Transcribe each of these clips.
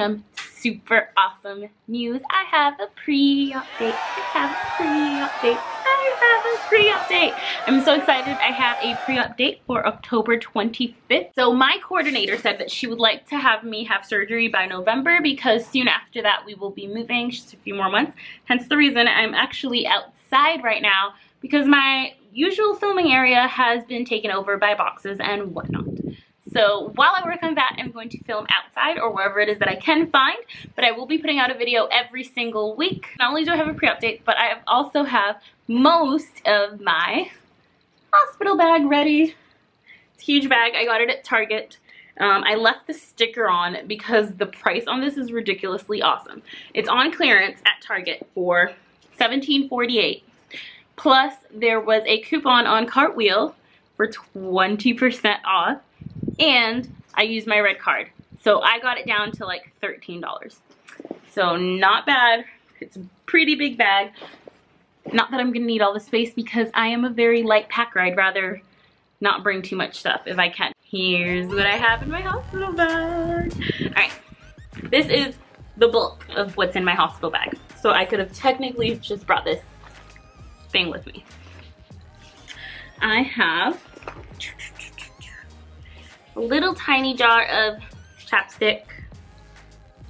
some super awesome news. I have a pre-op date. I have a pre-op date. I have a pre-op date. I'm so excited. I have a pre-op date for October 25th. So my coordinator said that she would like to have me have surgery by November because soon after that we will be moving just a few more months. Hence the reason I'm actually outside right now because my usual filming area has been taken over by boxes and whatnot. So while I work on that, I'm going to film outside or wherever it is that I can find. But I will be putting out a video every single week. Not only do I have a pre-op date, but I also have most of my hospital bag ready. It's a huge bag. I got it at Target. Um, I left the sticker on because the price on this is ridiculously awesome. It's on clearance at Target for $17.48. Plus, there was a coupon on Cartwheel for 20% off and I used my red card. So I got it down to like $13. So not bad. It's a pretty big bag. Not that I'm gonna need all the space because I am a very light packer. I'd rather not bring too much stuff if I can. Here's what I have in my hospital bag. All right, this is the bulk of what's in my hospital bag. So I could have technically just brought this thing with me. I have a little tiny jar of chapstick,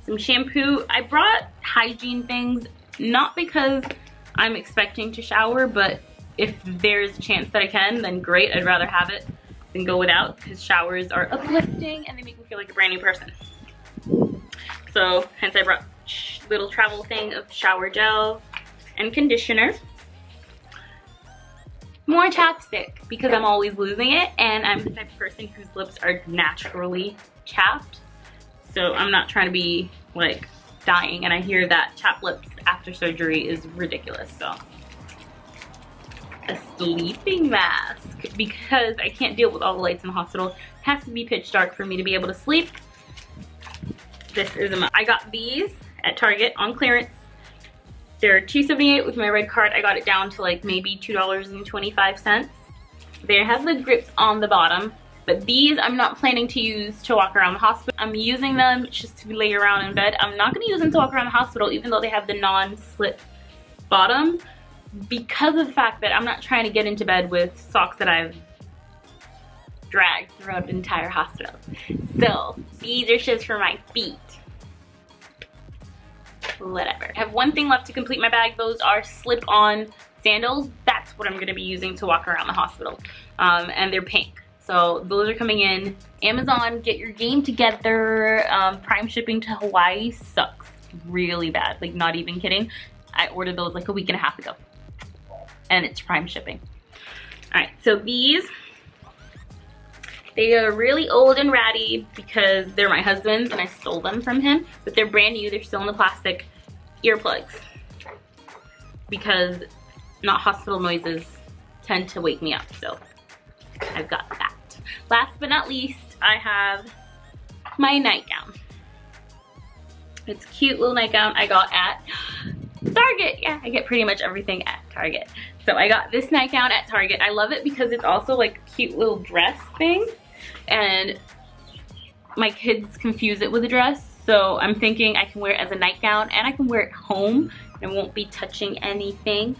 some shampoo. I brought hygiene things, not because I'm expecting to shower, but if there's a chance that I can, then great, I'd rather have it than go without because showers are uplifting and they make me feel like a brand new person. So hence I brought little travel thing of shower gel and conditioner more chapstick because I'm always losing it and I'm the type of person whose lips are naturally chapped. So I'm not trying to be like dying and I hear that chapped lips after surgery is ridiculous. So a sleeping mask because I can't deal with all the lights in the hospital. It has to be pitch dark for me to be able to sleep. This is a, I got these at Target on clearance they're $2.78 with my red card. I got it down to like maybe $2.25. They have the grips on the bottom, but these I'm not planning to use to walk around the hospital. I'm using them just to lay around in bed. I'm not gonna use them to walk around the hospital even though they have the non-slip bottom because of the fact that I'm not trying to get into bed with socks that I've dragged throughout the entire hospital. So these are just for my feet whatever. I have one thing left to complete my bag. Those are slip-on sandals. That's what I'm gonna be using to walk around the hospital. Um, and they're pink. So those are coming in. Amazon, get your game together. Um, Prime shipping to Hawaii sucks really bad. Like not even kidding. I ordered those like a week and a half ago. And it's Prime shipping. All right, so these, they are really old and ratty because they're my husband's and I stole them from him, but they're brand new. They're still in the plastic earplugs because not hospital noises tend to wake me up. So I've got that. Last but not least, I have my nightgown. It's cute little nightgown I got at Target. Yeah, I get pretty much everything at Target. So I got this nightgown at Target. I love it because it's also like cute little dress thing. And my kids confuse it with a dress. So I'm thinking I can wear it as a nightgown and I can wear it home and won't be touching anything.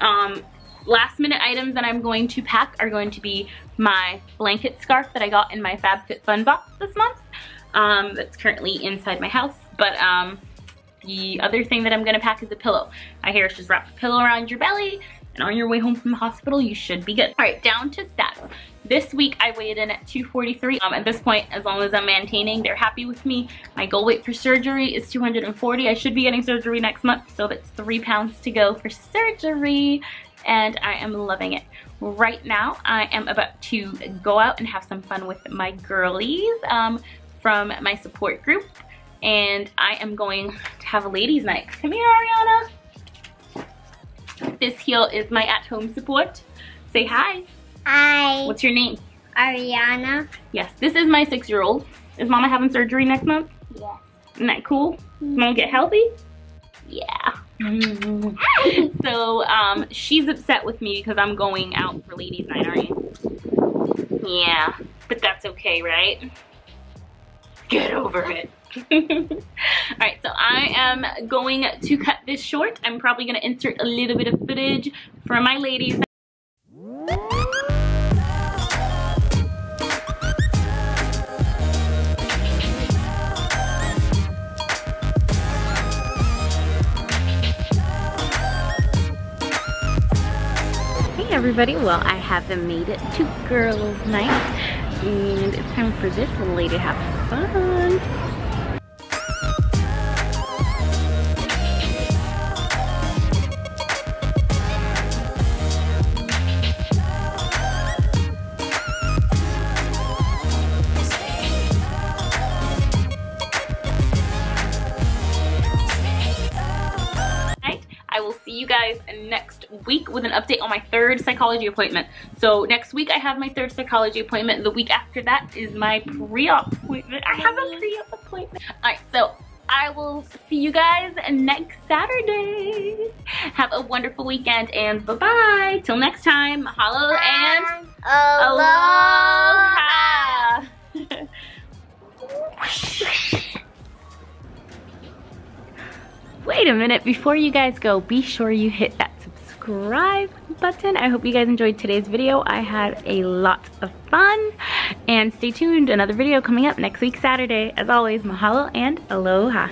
Um, last minute items that I'm going to pack are going to be my blanket scarf that I got in my FabFitFun box this month. Um, that's currently inside my house. But um, the other thing that I'm gonna pack is a pillow. I hear it's just wrap a pillow around your belly and on your way home from the hospital, you should be good. All right, down to stats. This week I weighed in at 243. Um, at this point, as long as I'm maintaining, they're happy with me. My goal weight for surgery is 240. I should be getting surgery next month, so that's three pounds to go for surgery, and I am loving it. Right now, I am about to go out and have some fun with my girlies um, from my support group, and I am going to have a ladies night. Come here, Ariana. This heel is my at-home support. Say hi. Hi. What's your name? Ariana. Yes, this is my six-year-old. Is mama having surgery next month? Yes. Isn't that cool? Mom get healthy? Yeah. so um, she's upset with me because I'm going out for ladies night, aren't you? Yeah, but that's okay, right? Get over it. Alright, so I am going to cut this short. I'm probably going to insert a little bit of footage for my ladies. Hey everybody, well I have made it to girls night and it's time for this little lady to have fun. Guys next week with an update on my third psychology appointment. So next week I have my third psychology appointment. The week after that is my pre-op appointment. I have a pre-op appointment. Alright, so I will see you guys next Saturday. Have a wonderful weekend and bye-bye. Till next time, mahalo and aloha. Wait a minute, before you guys go, be sure you hit that subscribe button. I hope you guys enjoyed today's video. I had a lot of fun. And stay tuned, another video coming up next week, Saturday. As always, mahalo and aloha.